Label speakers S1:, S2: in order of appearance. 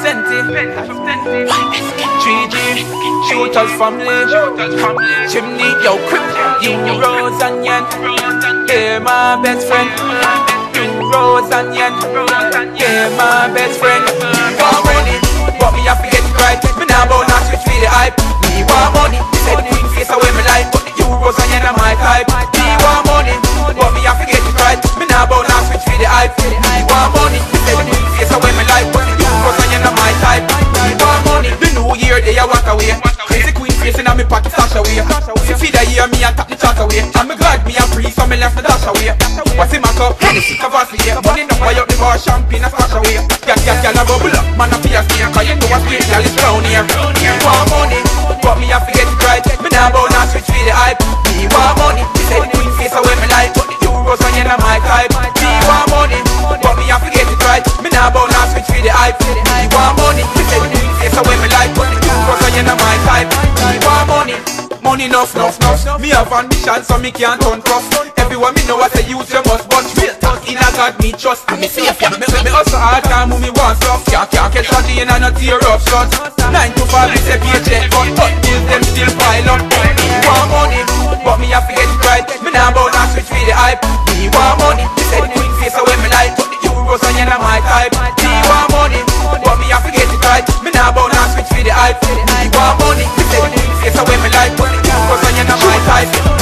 S1: Senti 3G Shooters family Chimney, yo, quick. You Rose and Yen. Yeah, my best friend. You Rose and Yen. Yeah, my best friend me and tap the chat away And me glad me a free so me left the dash away. What's in my cup? Hennessy Courvoisier Money no buy up the bar champagne a stash away. Gal gal gal a bubble Money enough, enough, enough. Me have ambition so me can't turn tough. Everyone me know I say use your must But real talk in a God me trust. And me safe yeah Me, me, me hustle hard time who me want stuff. Can't, can't catch a day and not tear up shut. Nine to five me say paycheck But but bills them still pile up. Want money But me have to get type